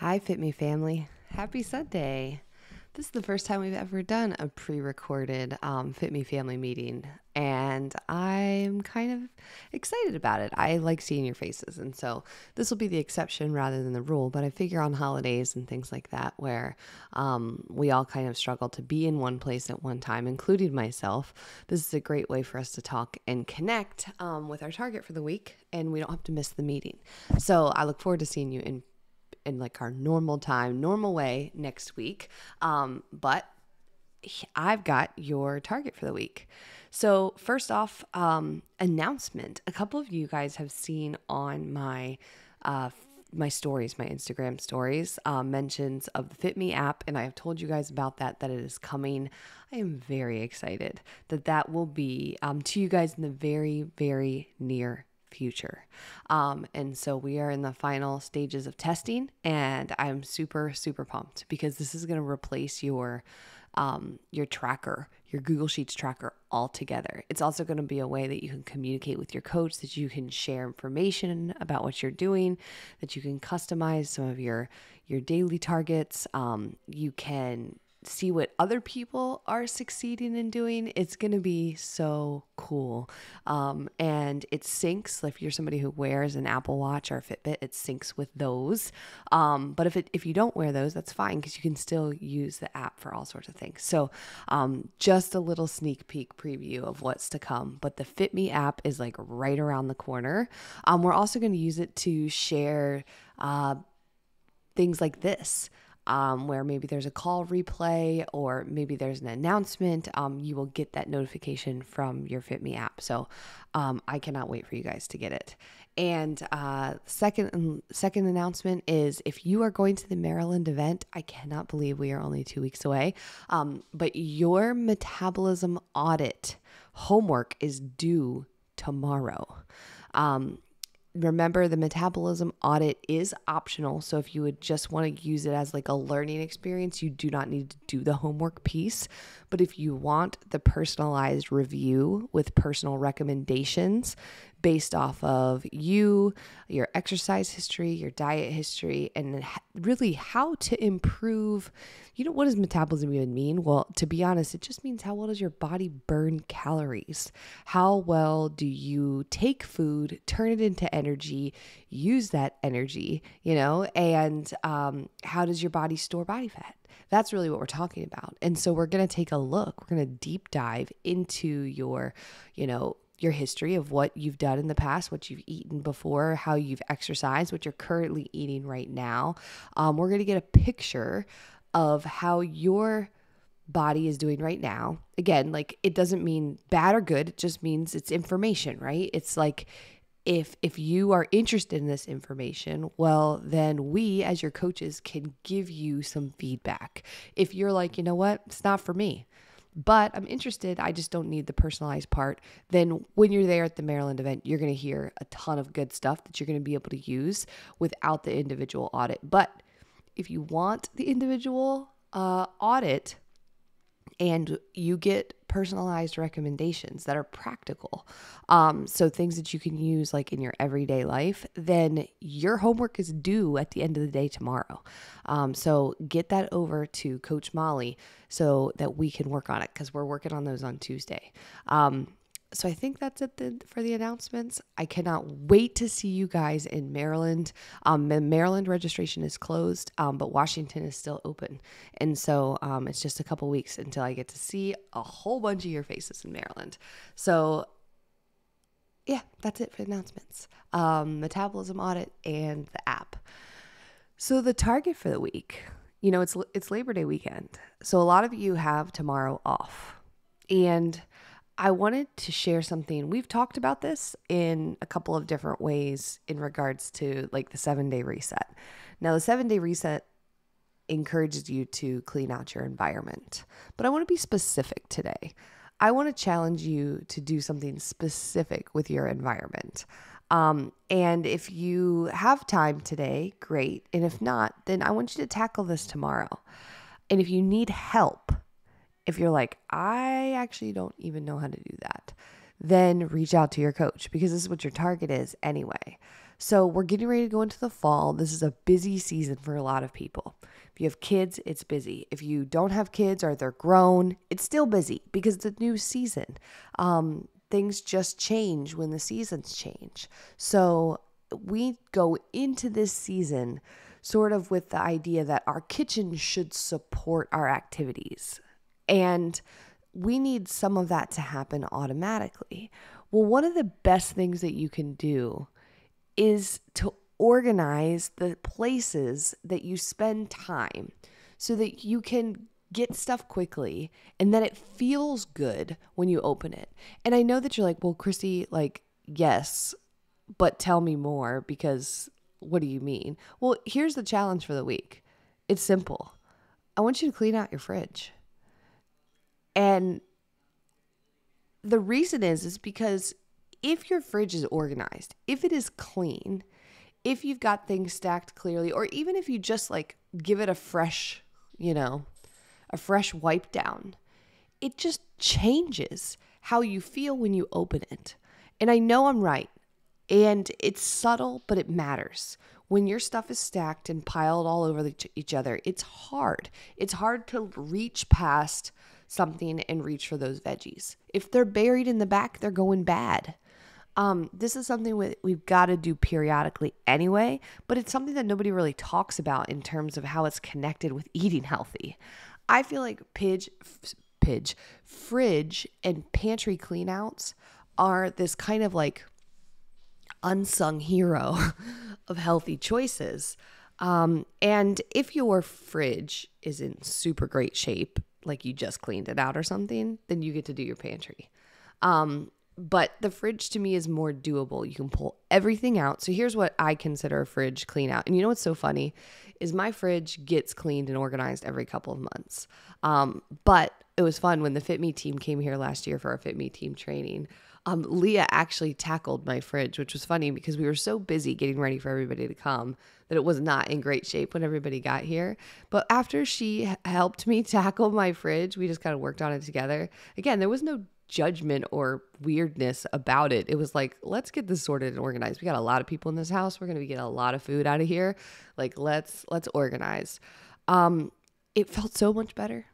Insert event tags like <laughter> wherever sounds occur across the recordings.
Hi, Fit Me family. Happy Sunday. This is the first time we've ever done a pre recorded um, Fit Me family meeting, and I'm kind of excited about it. I like seeing your faces, and so this will be the exception rather than the rule. But I figure on holidays and things like that, where um, we all kind of struggle to be in one place at one time, including myself, this is a great way for us to talk and connect um, with our target for the week, and we don't have to miss the meeting. So I look forward to seeing you in in like our normal time, normal way next week. Um, but I've got your target for the week. So, first off, um, announcement. A couple of you guys have seen on my uh, my stories, my Instagram stories, uh, mentions of the Fit Me app, and I have told you guys about that. That it is coming. I am very excited that that will be um, to you guys in the very, very near future. Um, and so we are in the final stages of testing, and I'm super, super pumped because this is going to replace your um, your tracker, your Google Sheets tracker altogether. It's also going to be a way that you can communicate with your coach, that you can share information about what you're doing, that you can customize some of your your daily targets. Um, you can see what other people are succeeding in doing, it's going to be so cool. Um, and it syncs. If you're somebody who wears an Apple Watch or a Fitbit, it syncs with those. Um, but if it if you don't wear those, that's fine because you can still use the app for all sorts of things. So um, just a little sneak peek preview of what's to come. But the Fit Me app is like right around the corner. Um, we're also going to use it to share. Uh, things like this um, where maybe there's a call replay or maybe there's an announcement, um, you will get that notification from your FitMe app. So um, I cannot wait for you guys to get it. And uh, second, second announcement is if you are going to the Maryland event, I cannot believe we are only two weeks away. Um, but your metabolism audit homework is due tomorrow. Um, remember the metabolism audit is optional. So if you would just want to use it as like a learning experience you do not need to do the homework piece. But if you want the personalized review with personal recommendations based off of you, your exercise history, your diet history, and really how to improve. You know, what does metabolism even mean? Well, to be honest, it just means how well does your body burn calories? How well do you take food, turn it into energy, use that energy, you know, and um, how does your body store body fat? That's really what we're talking about. And so we're going to take a look, we're going to deep dive into your, you know, your history of what you've done in the past, what you've eaten before, how you've exercised, what you're currently eating right now. Um, we're going to get a picture of how your body is doing right now. Again, like it doesn't mean bad or good, it just means it's information, right? It's like if if you are interested in this information, well, then we as your coaches can give you some feedback. If you're like, "You know what? It's not for me." But I'm interested. I just don't need the personalized part. Then, when you're there at the Maryland event, you're going to hear a ton of good stuff that you're going to be able to use without the individual audit. But if you want the individual uh, audit and you get personalized recommendations that are practical. Um, so things that you can use like in your everyday life, then your homework is due at the end of the day tomorrow. Um, so get that over to Coach Molly so that we can work on it because we're working on those on Tuesday. Um, so I think that's it for the announcements. I cannot wait to see you guys in Maryland. Um, Maryland registration is closed, um, but Washington is still open, and so um, it's just a couple weeks until I get to see a whole bunch of your faces in Maryland. So yeah, that's it for announcements. Um, metabolism audit and the app. So the target for the week, you know, it's it's Labor Day weekend, so a lot of you have tomorrow off, and I wanted to share something. We've talked about this in a couple of different ways in regards to like the seven day reset. Now, the seven day reset encourages you to clean out your environment, but I want to be specific today. I want to challenge you to do something specific with your environment. Um, and if you have time today, great. And if not, then I want you to tackle this tomorrow. And if you need help, if you're like, I actually don't even know how to do that, then reach out to your coach because this is what your target is anyway. So we're getting ready to go into the fall. This is a busy season for a lot of people. If you have kids, it's busy. If you don't have kids or they're grown, it's still busy because it's a new season. Um, things just change when the seasons change. So we go into this season sort of with the idea that our kitchen should support our activities. And we need some of that to happen automatically. Well, one of the best things that you can do is to organize the places that you spend time so that you can get stuff quickly and then it feels good when you open it. And I know that you're like, well, Christy, like, yes, but tell me more because what do you mean? Well, here's the challenge for the week it's simple. I want you to clean out your fridge. And the reason is is because if your fridge is organized, if it is clean, if you've got things stacked clearly or even if you just like give it a fresh, you know, a fresh wipe down, it just changes how you feel when you open it. And I know I'm right. And it's subtle, but it matters. When your stuff is stacked and piled all over each other, it's hard. It's hard to reach past something and reach for those veggies. If they're buried in the back, they're going bad. Um, this is something we, we've got to do periodically anyway, but it's something that nobody really talks about in terms of how it's connected with eating healthy. I feel like pidge, pidge, fridge, and pantry cleanouts are this kind of like unsung hero <laughs> of healthy choices. Um, and if your fridge is in super great shape, like you just cleaned it out or something, then you get to do your pantry. Um, but the fridge to me is more doable. You can pull everything out. So here's what I consider a fridge clean out. And you know what's so funny is my fridge gets cleaned and organized every couple of months. Um, but it was fun when the Fit Me team came here last year for our Fit Me team training. Um, Leah actually tackled my fridge, which was funny because we were so busy getting ready for everybody to come that it was not in great shape when everybody got here. But after she helped me <laughs> tackle my fridge, we just kind of worked on it together. Again, there was no judgment or weirdness about it. It was like, let's get this sorted and organized. We got a lot of people in this house. We're going to be getting a lot of food out of here. Like, let's let's organize. Um, it felt so much better.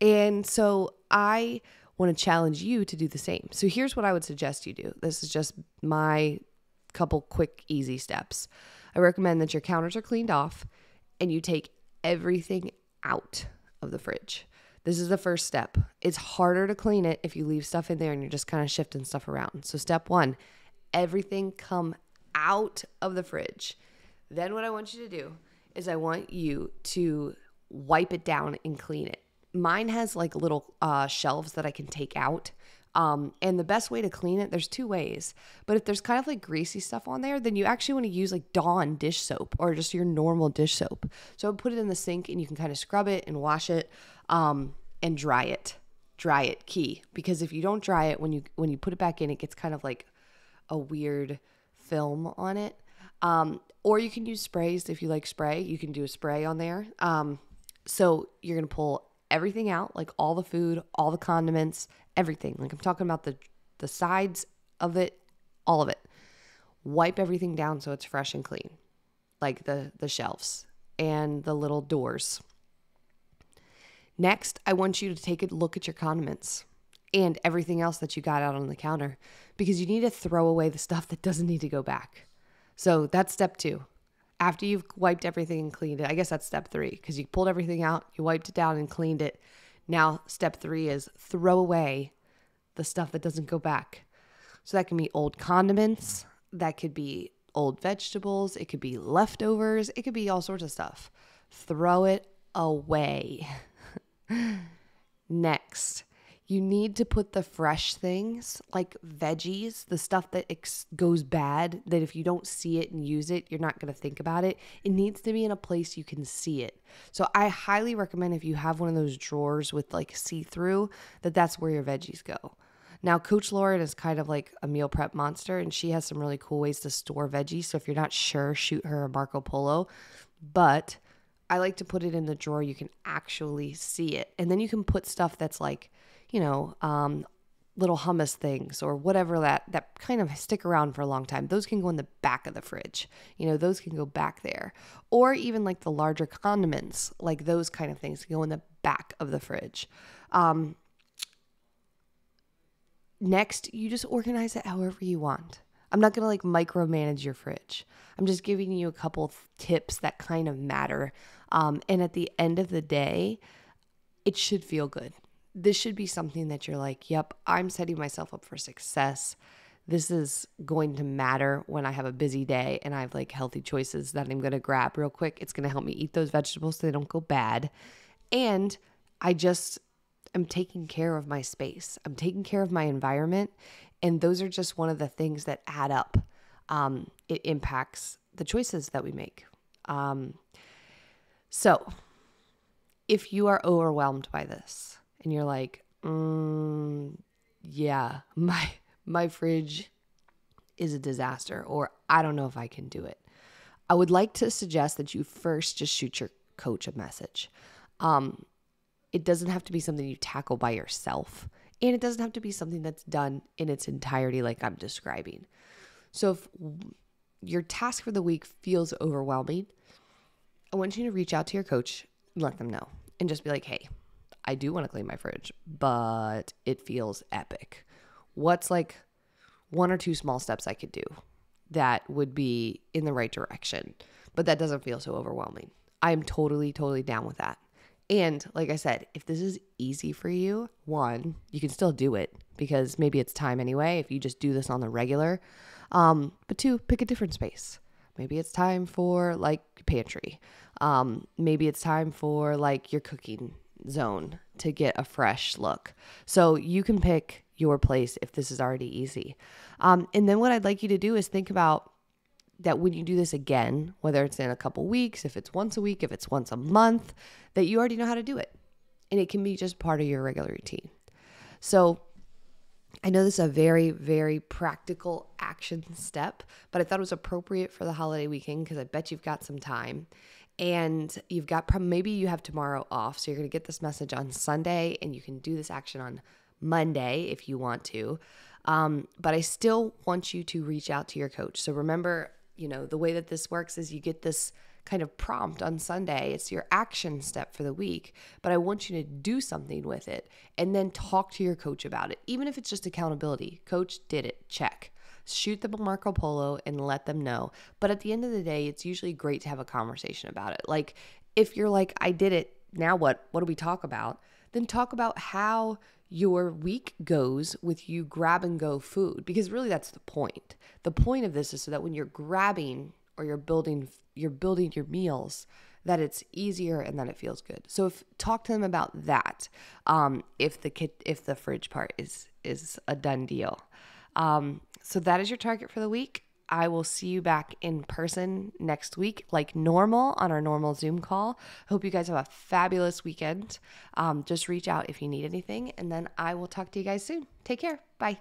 And so I want to challenge you to do the same. So here's what I would suggest you do. This is just my couple quick easy steps. I recommend that your counters are cleaned off and you take everything out of the fridge. This is the first step. It's harder to clean it if you leave stuff in there and you're just kind of shifting stuff around. So, step one, everything come out of the fridge. Then, what I want you to do is I want you to wipe it down and clean it. Mine has like little uh, shelves that I can take out. Um, and the best way to clean it, there's two ways. But if there's kind of like greasy stuff on there, then you actually want to use like Dawn dish soap or just your normal dish soap. So put it in the sink and you can kind of scrub it and wash it um, and dry it. Dry it, key. Because if you don't dry it when you when you put it back in, it gets kind of like a weird film on it. Um, or you can use sprays if you like spray. You can do a spray on there. Um, so you're gonna pull everything out, like all the food, all the condiments, everything. Like I'm talking about the the sides of it, all of it. Wipe everything down so it's fresh and clean. Like the the shelves and the little doors. Next, I want you to take a look at your condiments and everything else that you got out on the counter because you need to throw away the stuff that doesn't need to go back. So that's step two after you've wiped everything and cleaned it, I guess that's step three because you pulled everything out, you wiped it down and cleaned it. Now, step three is throw away the stuff that doesn't go back. So that can be old condiments, that could be old vegetables, it could be leftovers, it could be all sorts of stuff. Throw it away. <laughs> <laughs> Next, you need to put the fresh things like veggies, the stuff that ex- goes bad, that if you don't see it and use it, you're not going to think about it. It needs to be in a place you can see it. So I highly recommend if you have one of those drawers with like see through, that that's where your veggies go. Now, Coach Lauren is kind of like a meal prep monster, and she has some really cool ways to store veggies. So if you're not sure, shoot her a Marco Polo. But I like to put it in the drawer. You can actually see it. And then you can put stuff that's like, you know, um, little hummus things or whatever that that kind of stick around for a long time. Those can go in the back of the fridge. You know those can go back there. Or even like the larger condiments like those kind of things go in the back of the fridge. Um, next you just organize it however you want i'm not going to like micromanage your fridge i'm just giving you a couple tips that kind of matter um, and at the end of the day it should feel good this should be something that you're like, yep, I'm setting myself up for success. This is going to matter when I have a busy day and I have like healthy choices that I'm going to grab real quick. It's going to help me eat those vegetables so they don't go bad. And I just am taking care of my space, I'm taking care of my environment. And those are just one of the things that add up. Um, it impacts the choices that we make. Um, so, if you are overwhelmed by this, and you're like, mm, yeah, <laughs> my my fridge is a disaster, or I don't know if I can do it. I would like to suggest that you first just shoot your coach a message. Um, it doesn't have to be something you tackle by yourself, and it doesn't have to be something that's done in its entirety, like I'm describing. So if your task for the week feels overwhelming, I want you to reach out to your coach and let them know, and just be like, hey, I do want to clean my fridge, but it feels epic. What's like one or two small steps I could do that would be in the right direction, but that doesn't feel so overwhelming? I'm totally, totally down with that. And like I said, if this is easy for you, one, you can still do it because maybe it's time anyway if you just do this on the regular. Um, but two, pick a different space. Maybe it's time for like pantry. Um, maybe it's time for like your cooking zone to get a fresh look. So you can pick your place if this is already easy. Um, and then what I'd like you to do is think about that when you do this again, whether it's in a couple weeks, if it's once a week, if it's once a month, that you already know how to do it. And it can be just part of your regular routine. So I know this is a very, very practical action step, but I thought it was appropriate for the holiday weekend because I bet you've got some time and you've got maybe you have tomorrow off so you're going to get this message on sunday and you can do this action on monday if you want to um, but i still want you to reach out to your coach so remember you know the way that this works is you get this kind of prompt on sunday it's your action step for the week but i want you to do something with it and then talk to your coach about it even if it's just accountability coach did it check shoot them a Marco Polo and let them know. But at the end of the day, it's usually great to have a conversation about it. Like if you're like, I did it, now what? What do we talk about? Then talk about how your week goes with you grab and go food because really that's the point. The point of this is so that when you're grabbing or you're building you're building your meals that it's easier and that it feels good. So if talk to them about that. Um, if the kit if the fridge part is is a done deal. Um, so that is your target for the week. I will see you back in person next week, like normal, on our normal Zoom call. Hope you guys have a fabulous weekend. Um, just reach out if you need anything, and then I will talk to you guys soon. Take care. Bye.